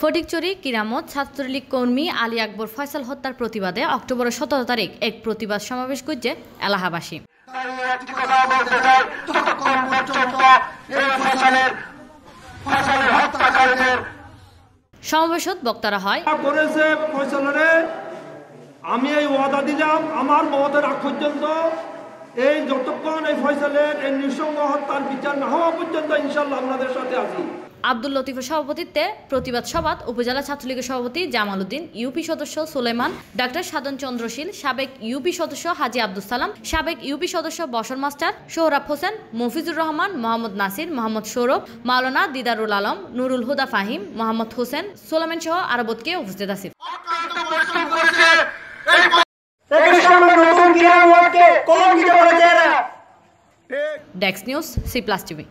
ফটিকচুরি কিরামত, ছাত্রলীগ কর্মী, আলী আকবর ফয়সাল হত্যার প্রতিবাদে অক্টোবরের সতেরো তারিখ এক প্রতিবাদ সমাবেশ করছে এলাহাবাসী সমাবেশত বক্তারা হয় করেছে আমি এই ওয়াদা দিলাম, আমার মতের আগ পর্যন্ত এই যতক্ষণ এই ফয়সালের এই নৃসংহ হত্যার বিচার না হওয়া পর্যন্ত ইনশাল্লাহ আপনাদের সাথে আছি। আব্দুল লতিফের সভাপতিত্বে প্রতিবাদ সভাত উপজেলা ছাত্রলীগের সভাপতি জামাল উদ্দিন ইউপি সদস্য সুলেমান ডাক্তার সাধন চন্দ্রশীল সাবেক ইউপি সদস্য হাজি আব্দুল সালাম সাবেক ইউপি সদস্য বসর মাস্টার সোহরাব হোসেন মফিজুর রহমান মোহাম্মদ নাসির মোহাম্মদ সৌরভ মাওলানা দিদারুল আলম নুরুল হুদা ফাহিম মোহাম্মদ হোসেন সোলামেন সহ আরবতকে উপস্থিত আছে। ডেক্স নিউজ সি প্লাস টিভি।